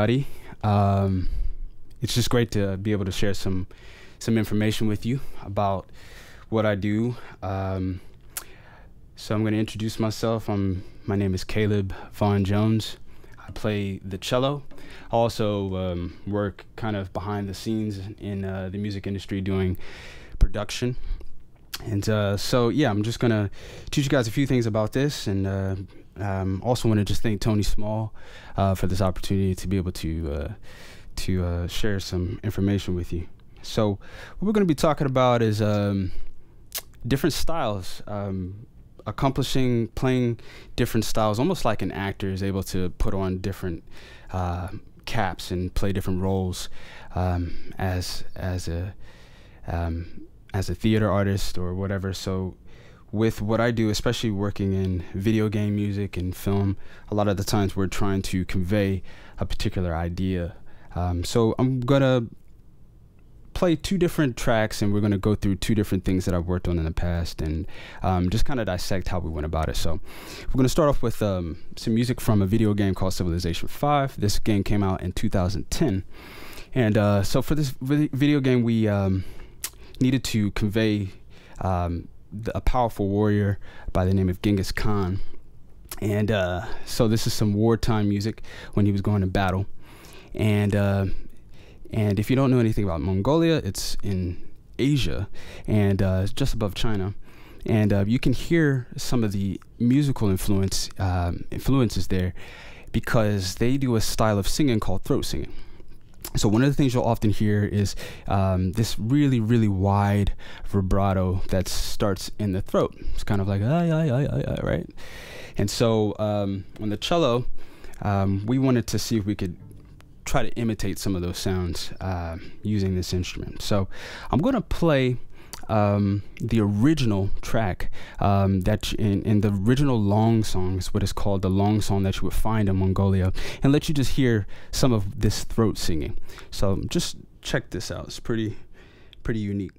everybody? Um, it's just great to be able to share some some information with you about what I do. Um, so I'm going to introduce myself. I'm my name is Caleb Vaughn Jones. I play the cello. I also um, work kind of behind the scenes in uh, the music industry doing production. And uh, so, yeah, I'm just going to teach you guys a few things about this and uh, um, also want to just thank Tony Small uh, for this opportunity to be able to uh, to uh, share some information with you. So what we're going to be talking about is um, different styles, um, accomplishing playing different styles, almost like an actor is able to put on different uh, caps and play different roles um, as as a um, as a theater artist or whatever. So with what I do, especially working in video game music and film, a lot of the times we're trying to convey a particular idea. Um, so I'm gonna play two different tracks and we're going to go through two different things that I've worked on in the past and um, just kind of dissect how we went about it. So we're going to start off with um, some music from a video game called Civilization 5. This game came out in 2010. And uh, so for this video game, we um, needed to convey um, the, a powerful warrior by the name of Genghis Khan. And uh, so this is some wartime music when he was going to battle. And uh, and if you don't know anything about Mongolia, it's in Asia and uh, just above China. And uh, you can hear some of the musical influence um, influences there because they do a style of singing called throat singing. So one of the things you'll often hear is um, this really, really wide vibrato that starts in the throat. It's kind of like ah, ah, ah, ah, ah right? And so um, on the cello, um, we wanted to see if we could try to imitate some of those sounds uh, using this instrument. So I'm going to play um, the original track um, that in, in, the original long song is what is called the long song that you would find in Mongolia and let you just hear some of this throat singing. So just check this out. It's pretty, pretty unique.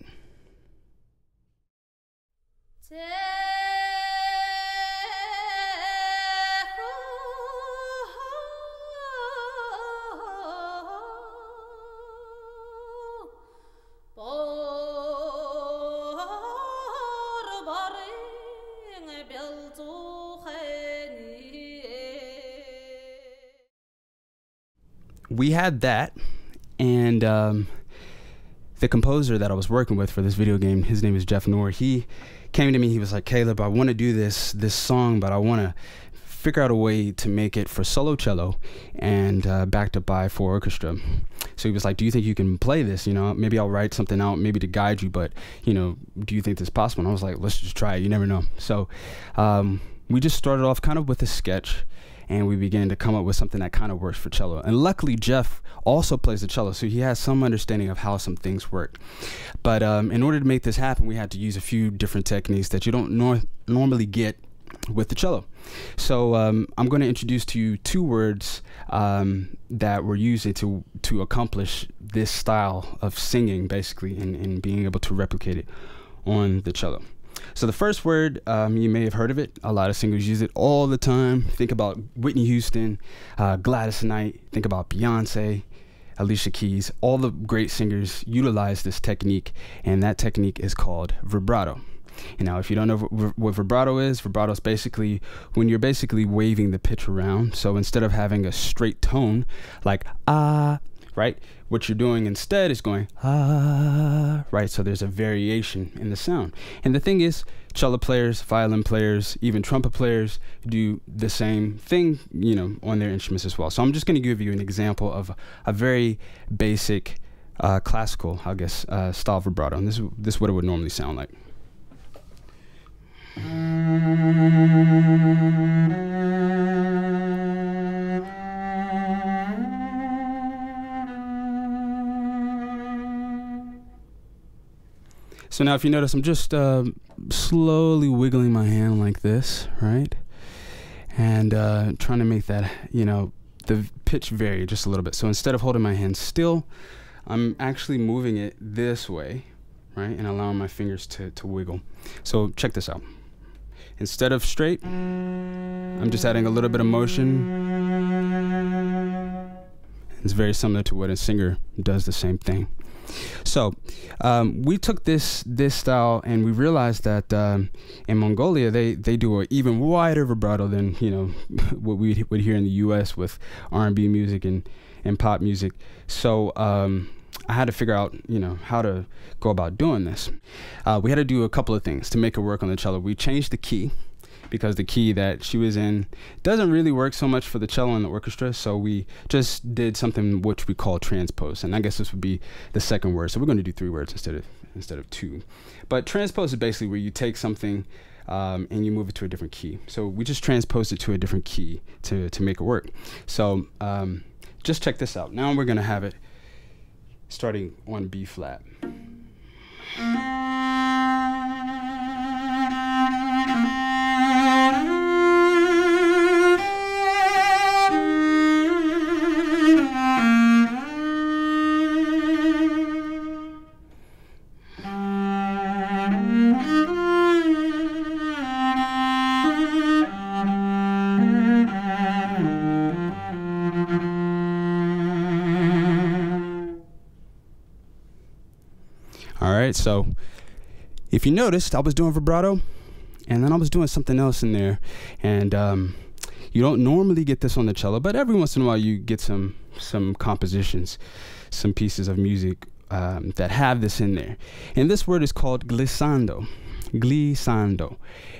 We had that, and um, the composer that I was working with for this video game, his name is Geoff Knorr. He came to me. He was like, "Caleb, I want to do this this song, but I want to figure out a way to make it for solo cello and uh, backed up by four orchestra." So he was like, "Do you think you can play this? You know, maybe I'll write something out, maybe to guide you, but you know, do you think this is possible?" And I was like, "Let's just try it. You never know." So um, we just started off kind of with a sketch and we began to come up with something that kind of works for cello. And luckily, Geoff also plays the cello, so he has some understanding of how some things work. But um, in order to make this happen, we had to use a few different techniques that you don't nor normally get with the cello. So um, I'm going to introduce to you two words um, that we're using to to accomplish this style of singing, basically, and, and being able to replicate it on the cello. So the first word, um, you may have heard of it. A lot of singers use it all the time. Think about Whitney Houston, uh, Gladys Knight. Think about Beyonce, Alicia Keys. All the great singers utilize this technique, and that technique is called vibrato. And now, if you don't know what vibrato is, vibrato is basically when you're basically waving the pitch around. So instead of having a straight tone like ah, right? What you're doing instead is going ah, right? So there's a variation in the sound. And the thing is, cello players, violin players, even trumpet players do the same thing, you know, on their instruments as well. So I'm just going to give you an example of a very basic uh, classical, I guess, uh, style vibrato. And this, is, this is what it would normally sound like. So now if you notice, I'm just uh, slowly wiggling my hand like this, right? And uh, trying to make that, you know, the pitch vary just a little bit. So instead of holding my hand still, I'm actually moving it this way, right? And allowing my fingers to, to wiggle. So check this out. Instead of straight, I'm just adding a little bit of motion It's very similar to what a singer does the same thing. So um, we took this this style and we realized that um, in Mongolia they they do an even wider vibrato than you know what we would hear in the U.S. with R&B music and and pop music. So um, I had to figure out, you know, how to go about doing this. Uh, we had to do a couple of things to make it work on the cello. We changed the key because the key that she was in doesn't really work so much for the cello and the orchestra. So we just did something which we call transpose, and I guess this would be the second word. So we're going to do three words instead of instead of two. But transpose is basically where you take something um, and you move it to a different key. So we just transposed it to a different key to to make it work. So um, just check this out. Now we're going to have it starting on B flat. Right, so if you noticed, I was doing vibrato, and then I was doing something else in there, and um, you don't normally get this on the cello, but every once in a while you get some some compositions, some pieces of music um, that have this in there, and this word is called glissando, glissando,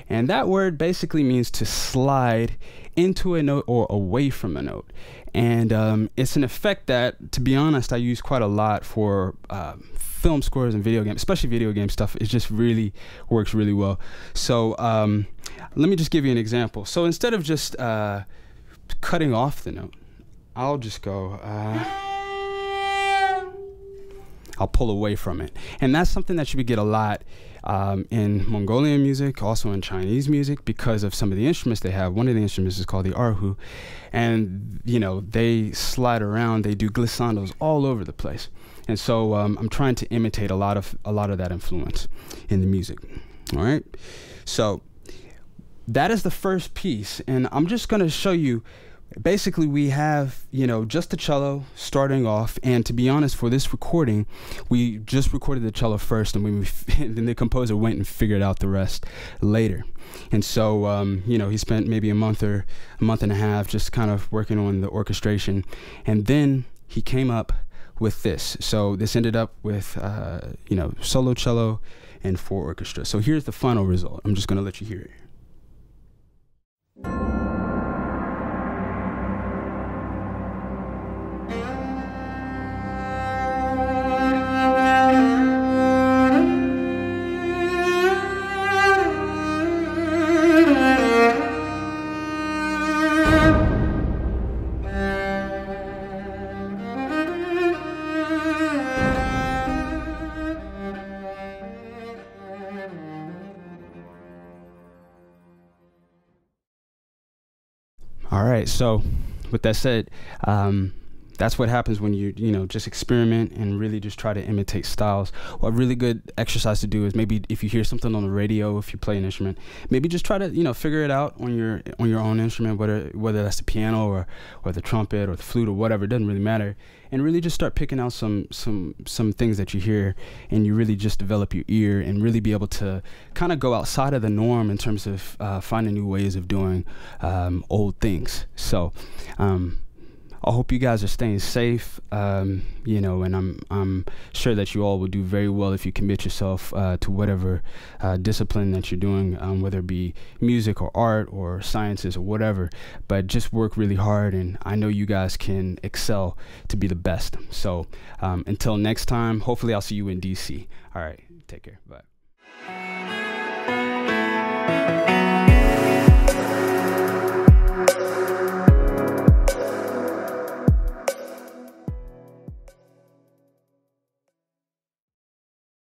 and that word basically means to slide into a note or away from a note. And um, it's an effect that, to be honest, I use quite a lot for uh, film scores and video games, especially video game stuff. It just really works really well. So um, let me just give you an example. So instead of just uh, cutting off the note, I'll just go. Uh, I'll pull away from it, and that's something that you get a lot um, in Mongolian music, also in Chinese music, because of some of the instruments they have. One of the instruments is called the erhu, and you know they slide around. They do glissandos all over the place, and so um, I'm trying to imitate a lot of a lot of that influence in the music. All right, so that is the first piece, and I'm just going to show you basically we have you know just the cello starting off and to be honest for this recording we just recorded the cello first and, we, then the composer went and figured out the rest later. And so um, you know he spent maybe a month or a month and a half just kind of working on the orchestration. And then he came up with this. So this ended up with uh, you know solo cello and four orchestra. So here's the final result. I'm just going to let you hear it All right. So, with that said, um, that's what happens when you you know just experiment and really just try to imitate styles. a really good exercise to do is maybe if you hear something on the radio, if you play an instrument, maybe just try to you know figure it out on your on your own instrument, whether whether that's the piano or or the trumpet or the flute or whatever. It doesn't really matter, and really just start picking out some some some things that you hear, and you really just develop your ear and really be able to kind of go outside of the norm in terms of uh, finding new ways of doing um, old things. So. Um, I hope you guys are staying safe. Um, you know, and I'm I'm sure that you all will do very well if you commit yourself uh, to whatever uh, discipline that you're doing, um, whether it be music or art or sciences or whatever. But just work really hard, and I know you guys can excel to be the best. So um, until next time, hopefully I'll see you in DC. All right, take care. Bye.